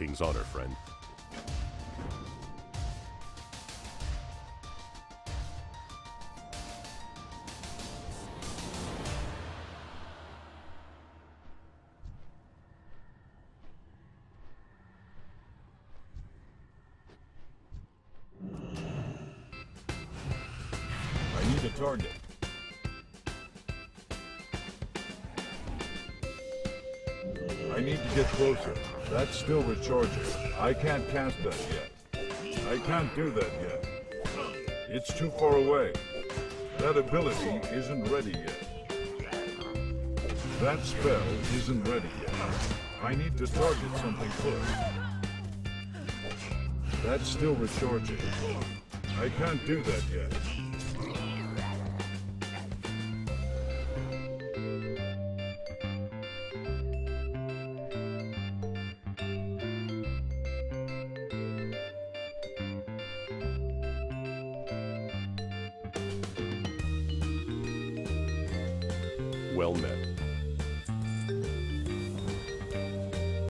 King's honor, friend. I need a target. I need to get closer. That's still recharging. I can't cast that yet. I can't do that yet. It's too far away. That ability isn't ready yet. That spell isn't ready yet. I need to target something first. That's still recharging. I can't do that yet. Well met.